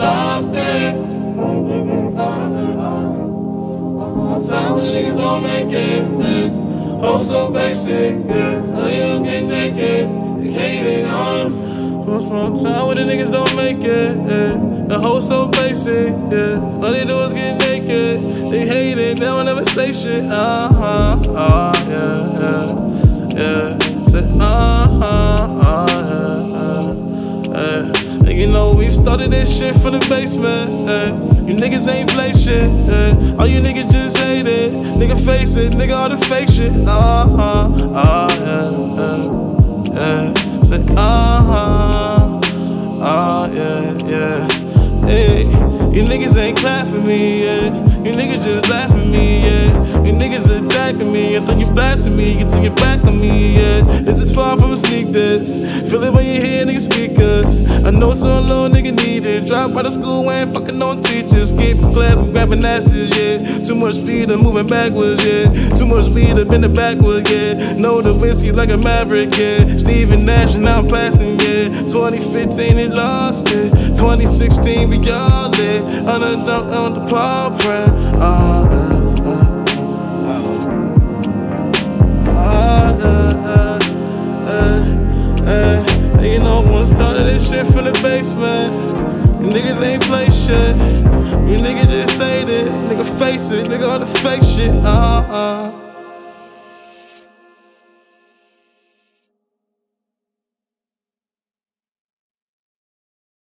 after Time niggas don't make it oh, so basic, oh, yeah get naked. Them time with the niggas don't make it. The so basic, yeah All they do is get naked. They hate it, ever say shit. Uh-huh, uh, yeah, yeah. Started this shit from the basement. Yeah. You niggas ain't play shit. Yeah. All you niggas just hate it. Nigga face it. Nigga all the fake shit. Uh huh. Oh yeah. Yeah. yeah. Say uh huh. Oh yeah. Yeah. Hey. You niggas ain't clap for me, yeah. You niggas just laugh at me, yeah. You niggas attacking me. I thought you blasting me, you take it back on me, yeah. This is far from a sneak this. Feel it when you hear niggas speakers. Know some little nigga need it. Drop out of school, ain't fucking on teachers. Skipping class, I'm grabbing asses, yeah. Too much speed, I'm moving backwards, yeah. Too much speed, I'm bending backwards, yeah. Know the whiskey like a maverick, yeah. Steven Nash, and I'm passing, yeah. 2015, it lost it. 2016, we all lit. Under dunk on the paw basement, you niggas ain't play shit. You niggas just say that, nigga face it, nigga all the fake shit. Uh uh.